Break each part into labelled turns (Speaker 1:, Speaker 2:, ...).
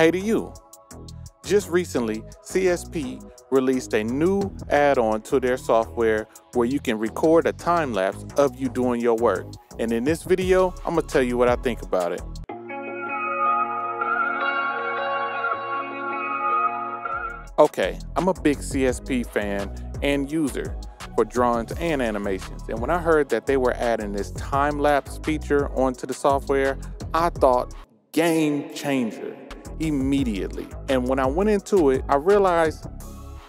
Speaker 1: Hey to you. Just recently, CSP released a new add-on to their software where you can record a time lapse of you doing your work. And in this video, I'm gonna tell you what I think about it. Okay, I'm a big CSP fan and user for drawings and animations. And when I heard that they were adding this time lapse feature onto the software, I thought game changer immediately. And when I went into it, I realized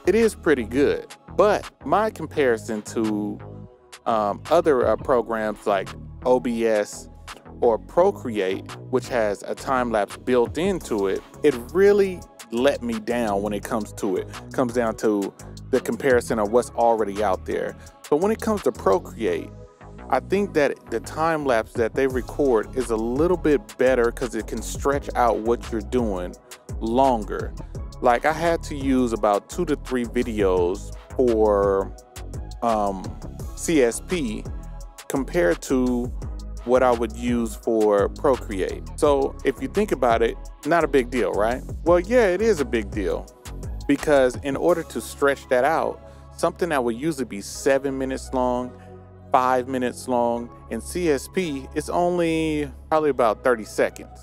Speaker 1: it is pretty good. But my comparison to um, other uh, programs like OBS or Procreate, which has a time lapse built into it, it really let me down when it comes to it. it comes down to the comparison of what's already out there. But when it comes to Procreate, I think that the time lapse that they record is a little bit better because it can stretch out what you're doing longer. Like I had to use about two to three videos for um, CSP compared to what I would use for Procreate. So if you think about it, not a big deal, right? Well, yeah, it is a big deal because in order to stretch that out, something that would usually be seven minutes long five minutes long. In CSP, it's only probably about 30 seconds.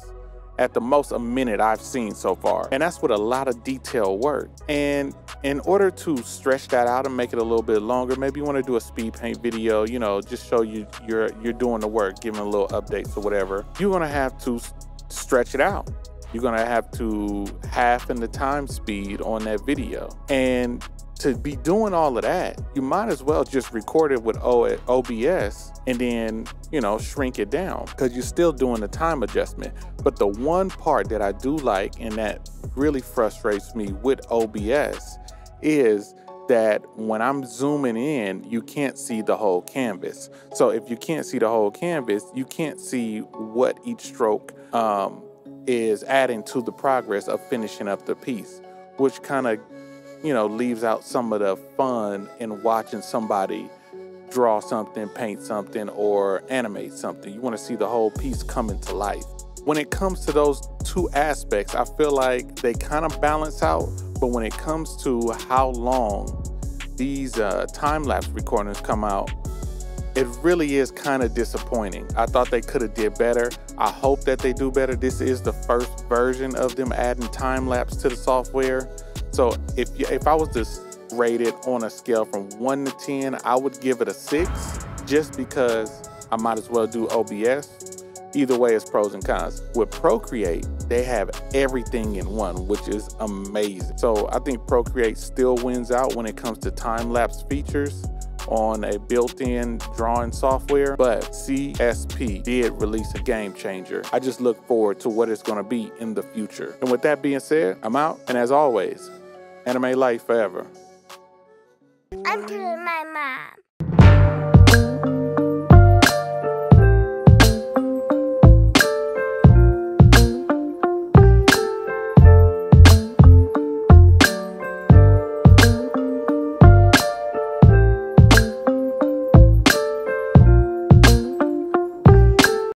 Speaker 1: At the most, a minute I've seen so far. And that's with a lot of detail work. And in order to stretch that out and make it a little bit longer, maybe you want to do a speed paint video, you know, just show you you're you're doing the work, giving a little updates or whatever. You're gonna have to stretch it out. You're gonna have to half in the time speed on that video. And to be doing all of that, you might as well just record it with OBS and then, you know, shrink it down because you're still doing the time adjustment. But the one part that I do like and that really frustrates me with OBS is that when I'm zooming in, you can't see the whole canvas. So if you can't see the whole canvas, you can't see what each stroke um, is adding to the progress of finishing up the piece, which kind of you know, leaves out some of the fun in watching somebody draw something, paint something, or animate something. You want to see the whole piece come into life. When it comes to those two aspects, I feel like they kind of balance out, but when it comes to how long these uh, time lapse recordings come out, it really is kind of disappointing. I thought they could have did better. I hope that they do better. This is the first version of them adding time lapse to the software. So if if I was to rate it on a scale from one to ten, I would give it a six, just because I might as well do OBS. Either way, it's pros and cons. With Procreate, they have everything in one, which is amazing. So I think Procreate still wins out when it comes to time lapse features on a built-in drawing software, but CSP did release a game changer. I just look forward to what it's gonna be in the future. And with that being said, I'm out, and as always, anime life forever.
Speaker 2: I'm to my mom.